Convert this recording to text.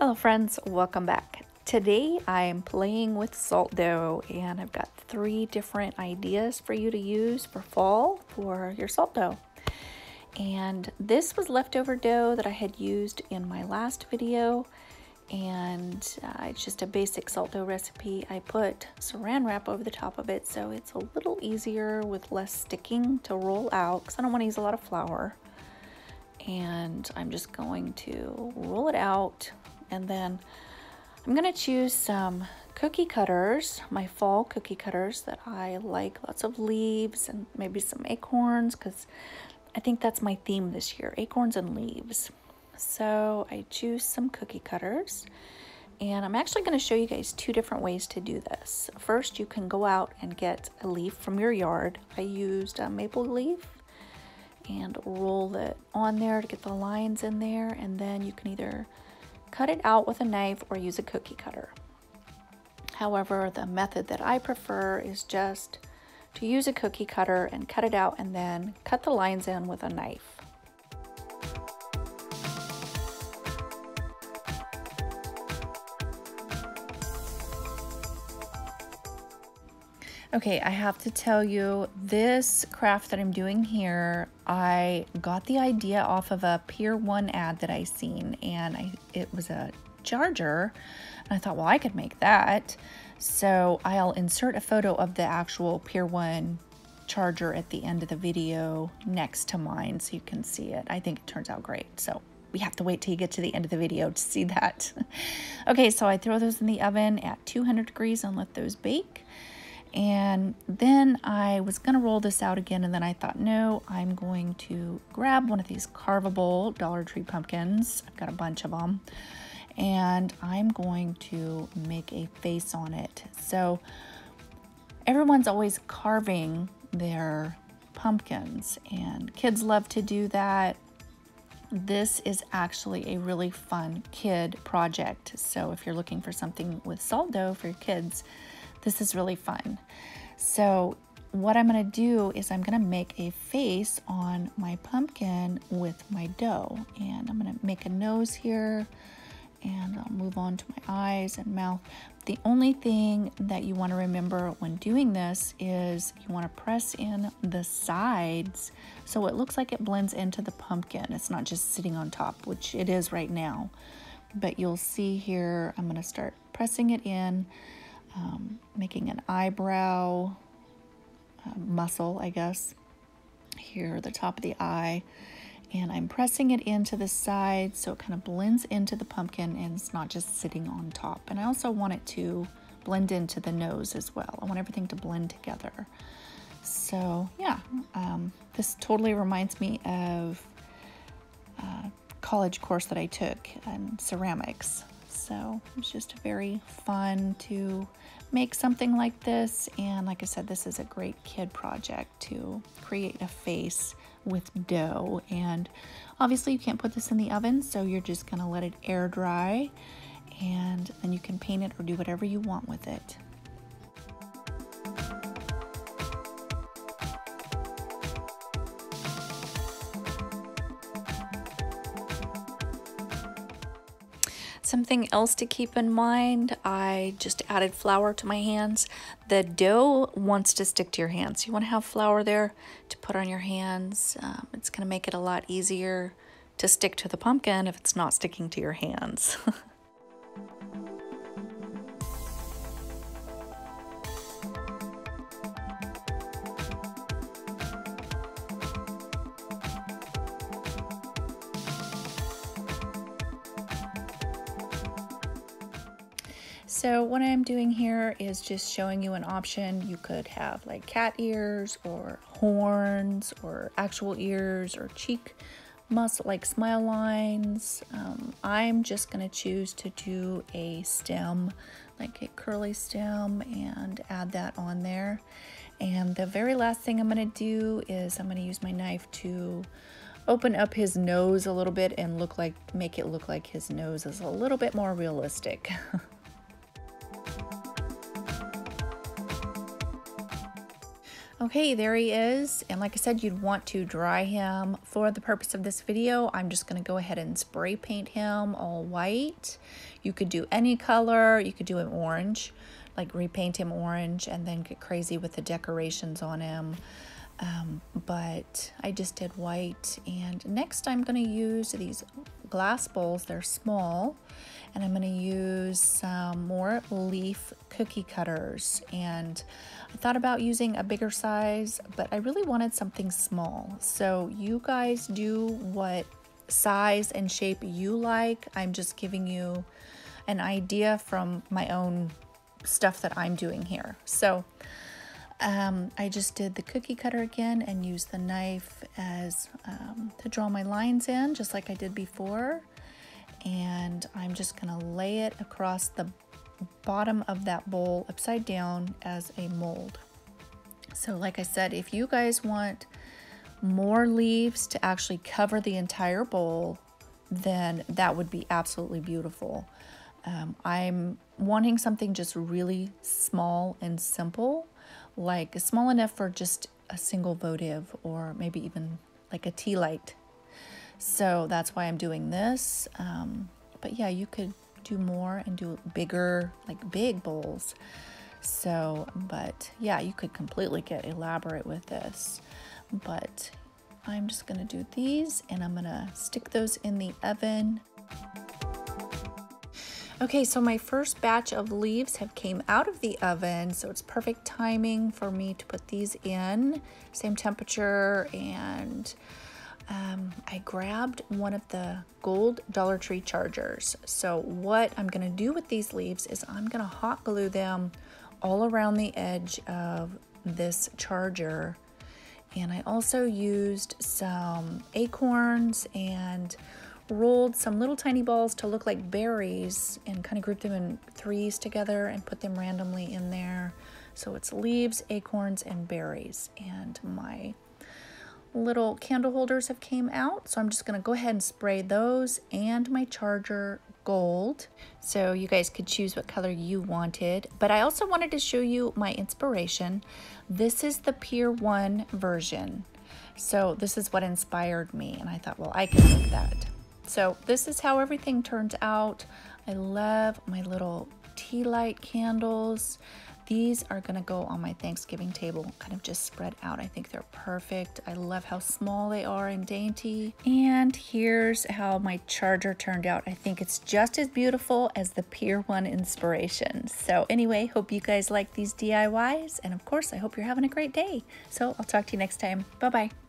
Hello friends, welcome back. Today I'm playing with salt dough and I've got three different ideas for you to use for fall for your salt dough. And this was leftover dough that I had used in my last video and uh, it's just a basic salt dough recipe. I put saran wrap over the top of it so it's a little easier with less sticking to roll out because I don't want to use a lot of flour. And I'm just going to roll it out and then I'm gonna choose some cookie cutters, my fall cookie cutters that I like, lots of leaves and maybe some acorns because I think that's my theme this year, acorns and leaves. So I choose some cookie cutters and I'm actually to show you guys two different ways to do this. First, you can go out and get a leaf from your yard. I used a maple leaf and roll it on there to get the lines in there and then you can either Cut it out with a knife or use a cookie cutter. However, the method that I prefer is just to use a cookie cutter and cut it out and then cut the lines in with a knife. Okay, I have to tell you, this craft that I'm doing here, I got the idea off of a Pier 1 ad that I seen, and I it was a charger, and I thought, well, I could make that. So I'll insert a photo of the actual Pier 1 charger at the end of the video next to mine so you can see it. I think it turns out great. So we have to wait till you get to the end of the video to see that. okay, so I throw those in the oven at 200 degrees and let those bake. And then I was going to roll this out again, and then I thought, no, I'm going to grab one of these carvable Dollar Tree pumpkins. I've got a bunch of them. And I'm going to make a face on it. So everyone's always carving their pumpkins, and kids love to do that. This is actually a really fun kid project. So if you're looking for something with salt dough for your kids, this is really fun. So what I'm going to do is I'm going to make a face on my pumpkin with my dough. And I'm going to make a nose here and I'll move on to my eyes and mouth. The only thing that you want to remember when doing this is you want to press in the sides so it looks like it blends into the pumpkin. It's not just sitting on top, which it is right now. But you'll see here, I'm going to start pressing it in um, making an eyebrow uh, muscle, I guess, here, the top of the eye. And I'm pressing it into the side so it kind of blends into the pumpkin and it's not just sitting on top. And I also want it to blend into the nose as well. I want everything to blend together. So yeah, um, this totally reminds me of a college course that I took in ceramics. So it's just very fun to make something like this. And like I said, this is a great kid project to create a face with dough. And obviously you can't put this in the oven, so you're just gonna let it air dry and then you can paint it or do whatever you want with it. Something else to keep in mind, I just added flour to my hands. The dough wants to stick to your hands. You want to have flour there to put on your hands. Um, it's going to make it a lot easier to stick to the pumpkin if it's not sticking to your hands. So what I'm doing here is just showing you an option. You could have like cat ears or horns or actual ears or cheek muscle like smile lines. Um, I'm just to choose to do a stem, like a curly stem and add that on there. And the very last thing I'm to do is I'm to use my knife to open up his nose a little bit and look like make it look like his nose is a little bit more realistic. Okay, there he is. And like I said, you'd want to dry him. For the purpose of this video, I'm just gonna go ahead and spray paint him all white. You could do any color, you could do him orange, like repaint him orange and then get crazy with the decorations on him. Um, but I just did white. And next I'm gonna use these glass bowls, they're small and I'm going to use some more leaf cookie cutters. And I thought about using a bigger size but I really wanted something small. So you guys do what size and shape you like. I'm just giving you an idea from my own stuff that I'm doing here. So um, I just did the cookie cutter again and used the knife as um, to draw my lines in just like I did before and I'm just gonna lay it across the bottom of that bowl upside down as a mold. So like I said, if you guys want more leaves to actually cover the entire bowl, then that would be absolutely beautiful. Um, I'm wanting something just really small and simple, like small enough for just a single votive or maybe even like a tea light so that's why I'm doing this. Um, but yeah, you could do more and do bigger, like big bowls. So, but yeah, you could completely get elaborate with this. But I'm just gonna do these and I'm gonna stick those in the oven. Okay, so my first batch of leaves have came out of the oven, so it's perfect timing for me to put these in. Same temperature and um, I grabbed one of the gold Dollar Tree chargers. So what I'm gonna do with these leaves is I'm gonna hot glue them all around the edge of this charger. And I also used some acorns and rolled some little tiny balls to look like berries and kind of grouped them in threes together and put them randomly in there. So it's leaves, acorns, and berries. And my little candle holders have came out. So I'm just gonna go ahead and spray those and my charger gold. So you guys could choose what color you wanted. But I also wanted to show you my inspiration. This is the Pier 1 version. So this is what inspired me. And I thought, well, I can make that. So this is how everything turns out. I love my little tea light candles. These are gonna go on my Thanksgiving table, kind of just spread out. I think they're perfect. I love how small they are and dainty. And here's how my charger turned out. I think it's just as beautiful as the Pier 1 inspiration. So anyway, hope you guys like these DIYs. And of course, I hope you're having a great day. So I'll talk to you next time. Bye-bye.